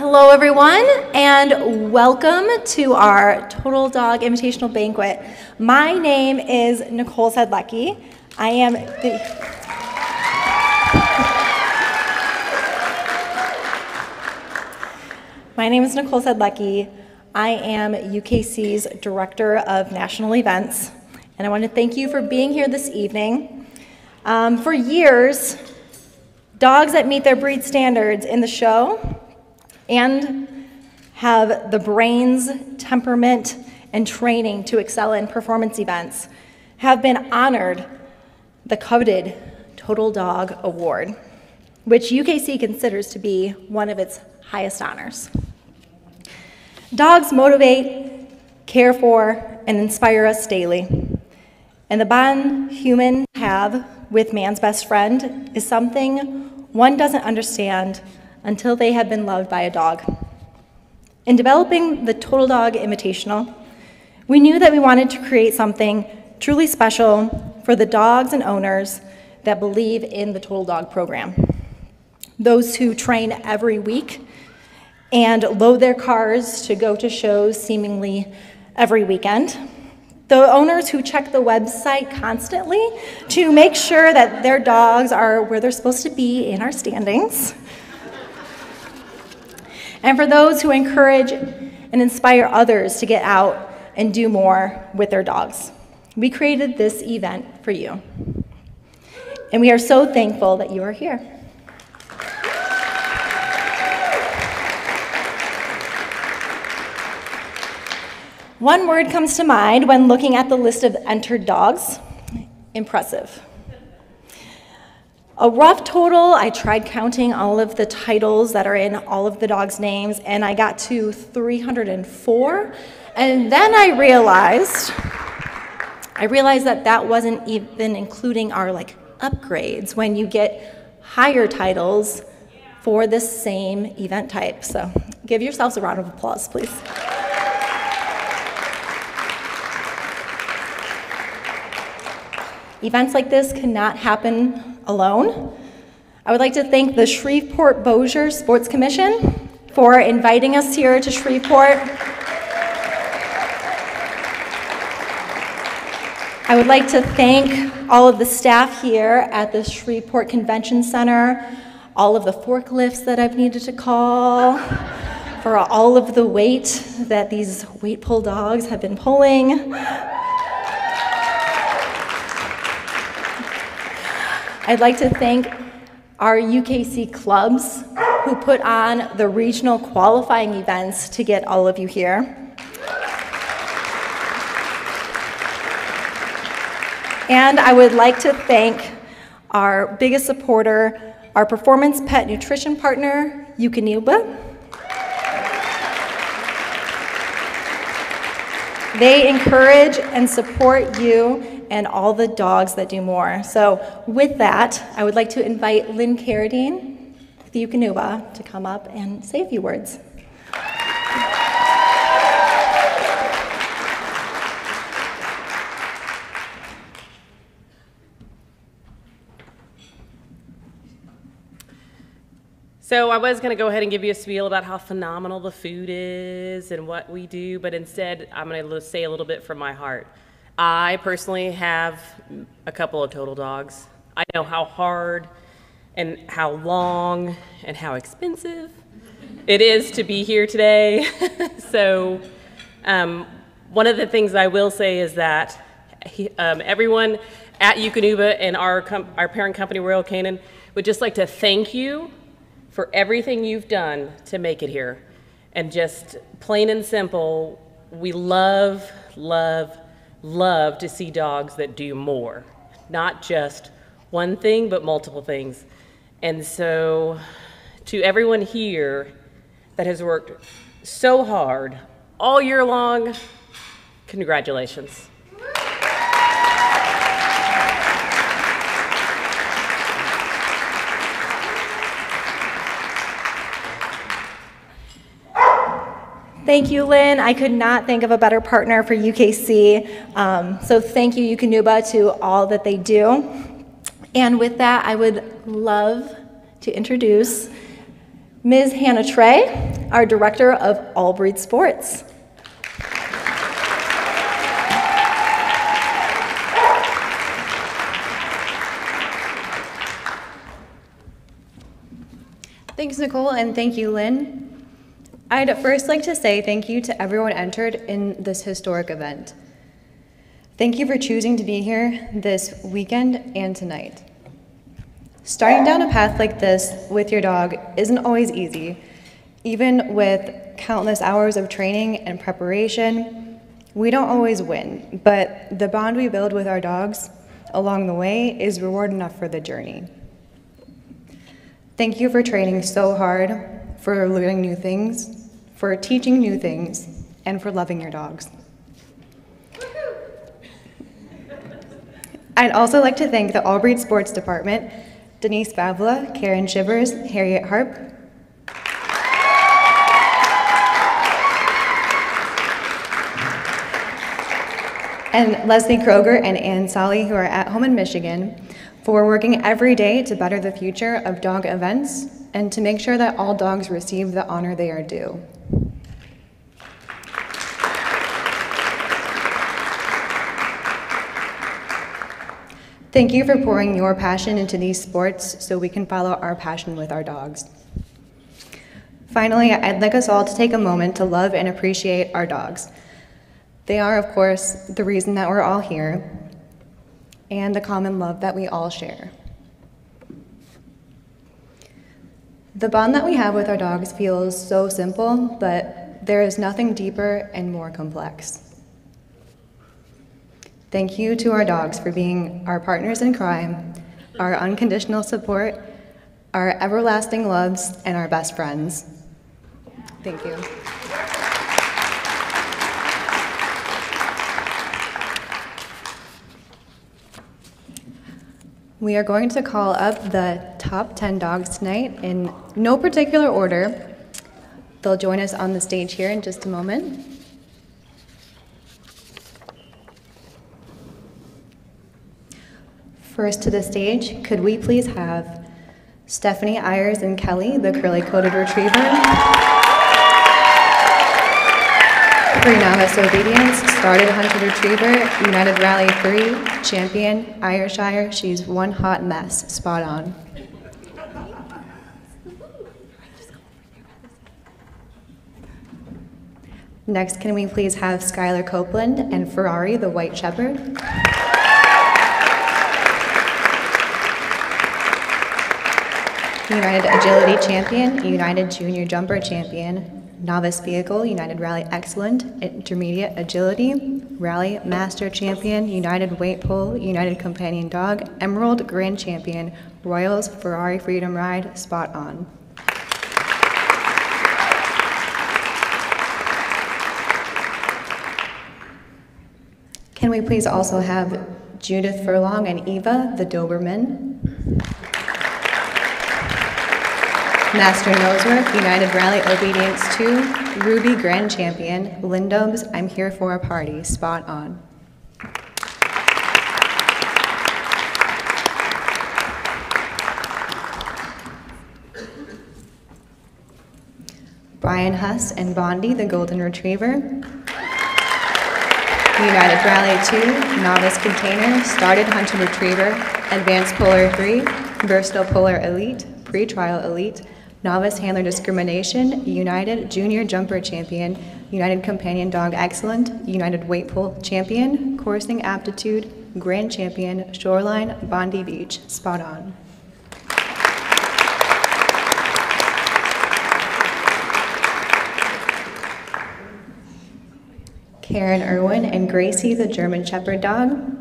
Hello, everyone, and welcome to our Total Dog Invitational Banquet. My name is Nicole Sedlecki. I am the. My name is Nicole Sedlecki. I am UKC's Director of National Events, and I want to thank you for being here this evening. Um, for years, dogs that meet their breed standards in the show and have the brains, temperament, and training to excel in performance events have been honored the coveted Total Dog Award, which UKC considers to be one of its highest honors. Dogs motivate, care for, and inspire us daily. And the bond humans have with man's best friend is something one doesn't understand until they have been loved by a dog. In developing the Total Dog Invitational, we knew that we wanted to create something truly special for the dogs and owners that believe in the Total Dog program. Those who train every week and load their cars to go to shows seemingly every weekend. The owners who check the website constantly to make sure that their dogs are where they're supposed to be in our standings. And for those who encourage and inspire others to get out and do more with their dogs. We created this event for you. And we are so thankful that you are here. One word comes to mind when looking at the list of entered dogs impressive. A rough total, I tried counting all of the titles that are in all of the dogs' names, and I got to 304. And then I realized, I realized that that wasn't even including our like upgrades when you get higher titles for the same event type. So give yourselves a round of applause, please. Events like this cannot happen alone. I would like to thank the Shreveport Bossier Sports Commission for inviting us here to Shreveport. I would like to thank all of the staff here at the Shreveport Convention Center, all of the forklifts that I've needed to call, for all of the weight that these weight pull dogs have been pulling. I'd like to thank our UKC clubs who put on the regional qualifying events to get all of you here. And I would like to thank our biggest supporter, our performance pet nutrition partner, Eukanuba. They encourage and support you and all the dogs that do more. So with that, I would like to invite Lynn Carradine, the Eukanuba, to come up and say a few words. So I was going to go ahead and give you a spiel about how phenomenal the food is and what we do, but instead I'm going to say a little bit from my heart. I personally have a couple of total dogs. I know how hard and how long and how expensive it is to be here today. so, um, one of the things I will say is that he, um, everyone at Eukanuba and our, our parent company, Royal Canin, would just like to thank you for everything you've done to make it here. And just plain and simple, we love, love, love to see dogs that do more, not just one thing, but multiple things. And so, to everyone here that has worked so hard all year long, congratulations. Thank you, Lynn. I could not think of a better partner for UKC. Um, so thank you, Eukanuba, to all that they do. And with that, I would love to introduce Ms. Hannah Trey. our Director of All Breed Sports. Thanks, Nicole, and thank you, Lynn. I'd first like to say thank you to everyone entered in this historic event. Thank you for choosing to be here this weekend and tonight. Starting down a path like this with your dog isn't always easy. Even with countless hours of training and preparation, we don't always win, but the bond we build with our dogs along the way is reward enough for the journey. Thank you for training so hard, for learning new things, for teaching new things, and for loving your dogs. I'd also like to thank the All Breed Sports Department, Denise Favla, Karen Shivers, Harriet Harp, and Leslie Kroger and Ann Solly, who are at home in Michigan, for working every day to better the future of dog events and to make sure that all dogs receive the honor they are due. Thank you for pouring your passion into these sports so we can follow our passion with our dogs. Finally, I'd like us all to take a moment to love and appreciate our dogs. They are, of course, the reason that we're all here and the common love that we all share. The bond that we have with our dogs feels so simple, but there is nothing deeper and more complex. Thank you to our dogs for being our partners in crime, our unconditional support, our everlasting loves, and our best friends. Thank you. We are going to call up the top 10 dogs tonight in no particular order. They'll join us on the stage here in just a moment. First to the stage, could we please have Stephanie Ayers and Kelly, the curly coated retriever? Pre-novice obedience, started hunted retriever, United Rally 3, champion, Ayrshire, she's one hot mess, spot on. Next, can we please have Skylar Copeland and Ferrari, the White Shepherd? United Agility Champion, United Junior Jumper Champion, Novice Vehicle, United Rally Excellent, Intermediate Agility, Rally Master Champion, United Weight Pull, United Companion Dog, Emerald Grand Champion, Royals Ferrari Freedom Ride, Spot On. Can we please also have Judith Furlong and Eva, the Doberman? Master Nosework, United Rally Obedience 2, Ruby Grand Champion, Lindobes, I'm Here for a Party, spot on. Brian Huss and Bondi, the Golden Retriever. United Rally 2, Novice Container, Started Hunter Retriever, Advanced Puller 3, Versatile Puller Elite, Pre-Trial Elite, Novice Handler Discrimination, United Junior Jumper Champion, United Companion Dog Excellent, United Weight Pull Champion, Coursing Aptitude, Grand Champion, Shoreline, Bondi Beach, spot on. Karen Irwin and Gracie, the German Shepherd dog.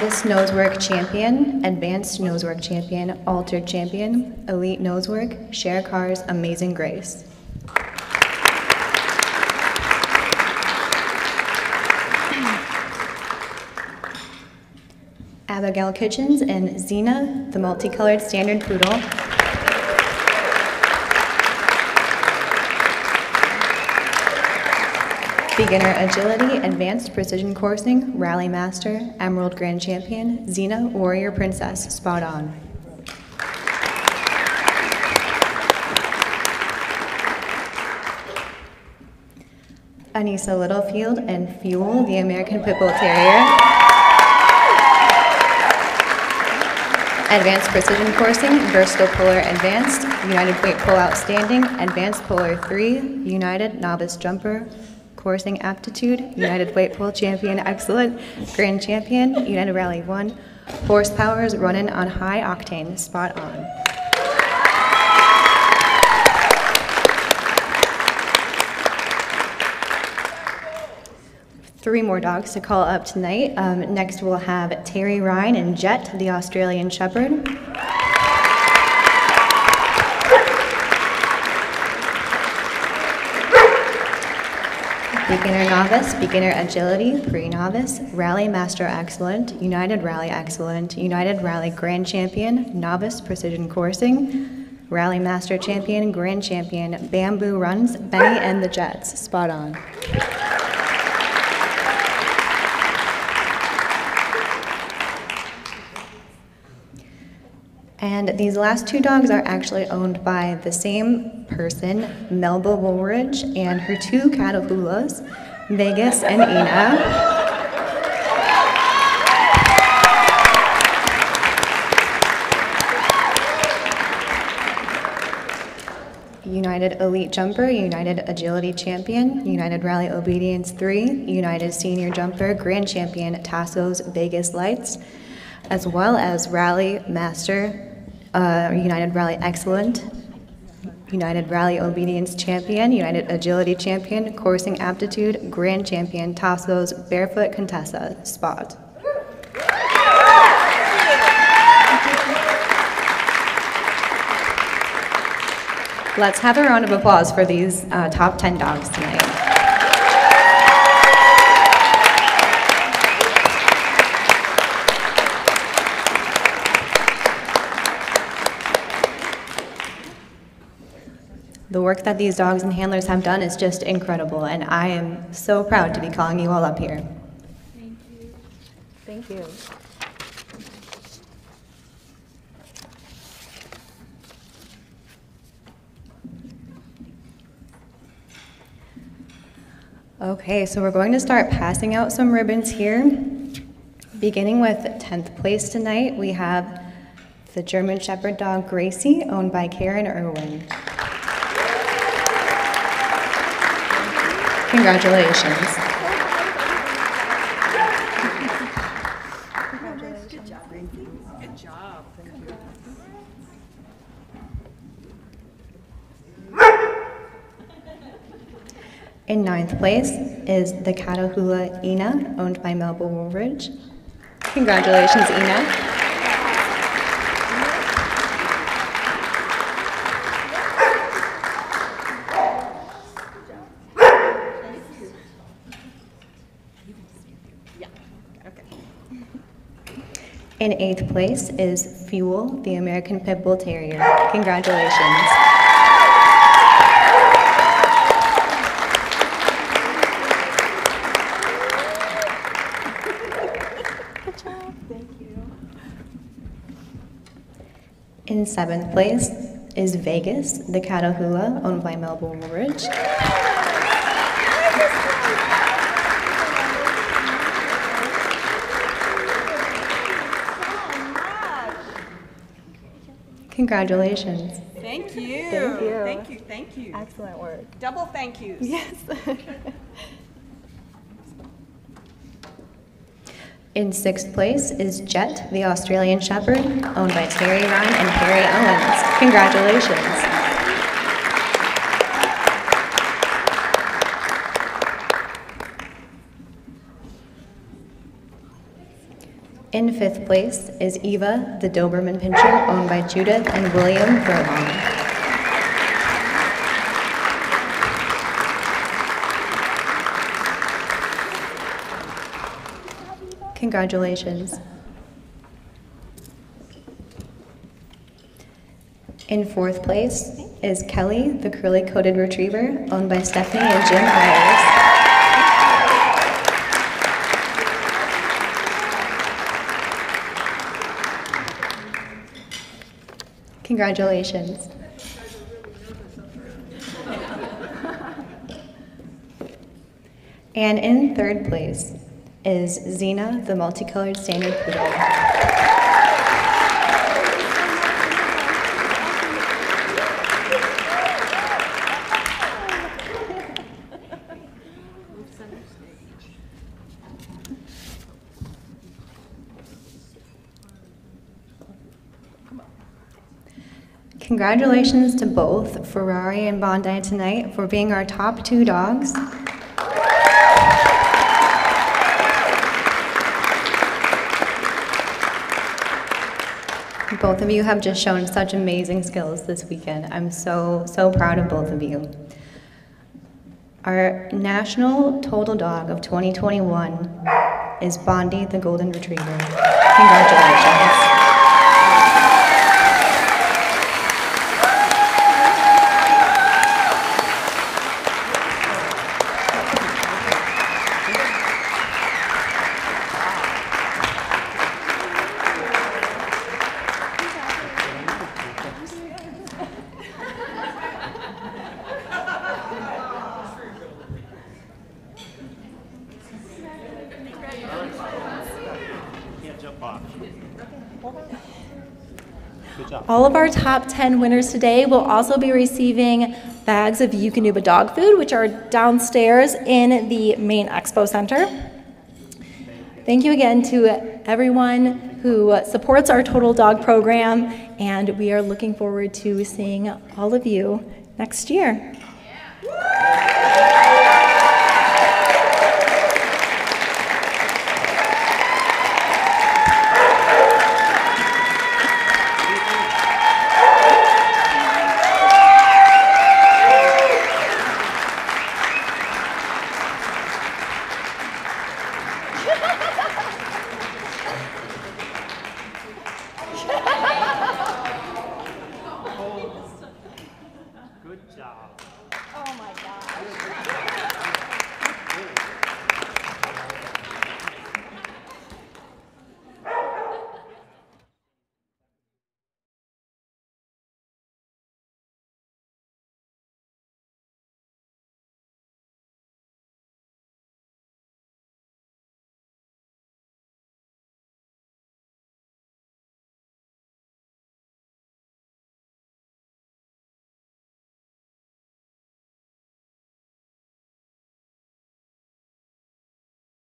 Novice Nosework Champion, Advanced Nosework Champion, Altered Champion, Elite Nosework, Share Cars, Amazing Grace. Abigail Kitchens and Xena, the multicolored standard poodle. Beginner Agility, Advanced Precision Coursing, Rally Master, Emerald Grand Champion, Xena Warrior Princess, spot on. Anissa Littlefield and Fuel, the American Pit Bull Terrier. Advanced Precision Coursing, Versatile Puller Advanced, United Weight Pull Outstanding, Advanced Puller 3, United Novice Jumper, Coursing Aptitude, United Weight Pull Champion Excellent, Grand Champion, United Rally 1, Horsepowers running on high octane, spot on. Three more dogs to call up tonight. Um, next, we'll have Terry Ryan and Jet, the Australian Shepherd. Beginner Novice, Beginner Agility, Pre-Novice, Rally Master Excellent, United Rally Excellent, United Rally Grand Champion, Novice Precision Coursing, Rally Master Champion, Grand Champion, Bamboo Runs, Benny and the Jets. Spot on. And these last two dogs are actually owned by the same person, Melba Woolridge, and her two Catahoulas, Vegas and Ina. United Elite Jumper, United Agility Champion, United Rally Obedience 3, United Senior Jumper, Grand Champion Tasso's Vegas Lights, as well as Rally Master, uh, United Rally Excellent, United Rally Obedience Champion, United Agility Champion, Coursing Aptitude, Grand Champion, Tasso's Barefoot Contessa spot. Let's have a round of applause for these uh, top 10 dogs tonight. The work that these dogs and handlers have done is just incredible, and I am so proud to be calling you all up here. Thank you. Thank you. Okay, so we're going to start passing out some ribbons here. Beginning with 10th place tonight, we have the German Shepherd dog Gracie, owned by Karen Irwin. Congratulations. In ninth place is the Catahoula Ina, owned by Melba Woolridge. Congratulations, Ina. In eighth place is Fuel, the American Pit Bull Terrier. Congratulations. Good job. Thank you. In seventh place is Vegas, the Catahoula, owned by Melba Woolridge. Congratulations. Thank you. Thank you. Thank you. Thank you. Excellent work. Double thank yous. Yes. In sixth place is Jet, the Australian Shepherd, owned by Terry Ryan and Harry Owens. Congratulations. In fifth place is Eva, the Doberman Pinscher, owned by Judith and William Furlong. Congratulations. In fourth place is Kelly, the curly coated retriever, owned by Stephanie and Jim Myers. Congratulations. And in third place is Xena, the multicolored standard poodle. Congratulations to both Ferrari and Bondi tonight for being our top two dogs. Both of you have just shown such amazing skills this weekend. I'm so, so proud of both of you. Our national total dog of 2021 is Bondi the Golden Retriever. Congratulations. All of our top 10 winners today will also be receiving bags of Eukanuba dog food, which are downstairs in the main expo center. Thank you again to everyone who supports our Total Dog program, and we are looking forward to seeing all of you next year. Good Oh my gosh.